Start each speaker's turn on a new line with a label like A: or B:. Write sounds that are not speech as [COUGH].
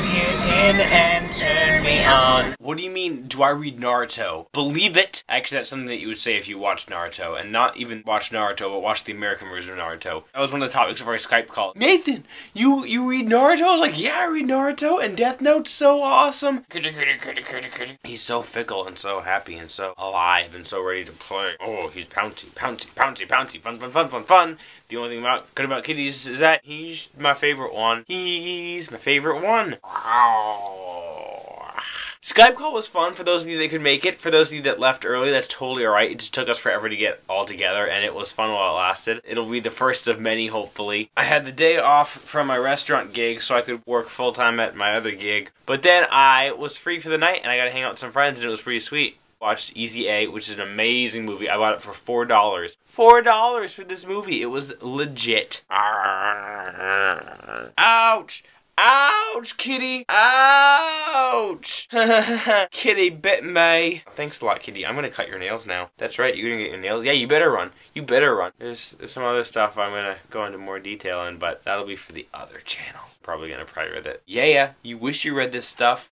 A: plug it in and turn me on.
B: What do you mean, do I read Naruto? Believe it! Actually, that's something that you would say if you watched Naruto, and not even watch Naruto, but watch the American version of Naruto. That was one of the topics of our Skype call. Nathan, you you read Naruto? I was like, yeah, I read Naruto, and Death Note's so awesome. He's so fickle and so happy and so alive and so ready to play. Oh, he's pouncy, pouncy, pouncy, pouncy, fun, fun, fun, fun, fun. The only thing about good about kitties is that he's my favorite one. He's my favorite one. Skype call was fun for those of you that could make it. For those of you that left early, that's totally alright. It just took us forever to get all together, and it was fun while it lasted. It'll be the first of many, hopefully. I had the day off from my restaurant gig, so I could work full time at my other gig. But then I was free for the night, and I got to hang out with some friends, and it was pretty sweet. Watched Easy A, which is an amazing movie. I bought it for four dollars. Four dollars for this movie. It was legit. Ouch, kitty! Ouch! [LAUGHS] kitty bit me. Thanks a lot, kitty. I'm gonna cut your nails now. That's right, you're gonna get your nails. Yeah, you better run. You better run. There's, there's some other stuff I'm gonna go into more detail in, but that'll be for the other channel. Probably gonna private it. Yeah, yeah, you wish you read this stuff.